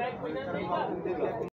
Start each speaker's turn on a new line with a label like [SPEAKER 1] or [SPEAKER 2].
[SPEAKER 1] Gracias.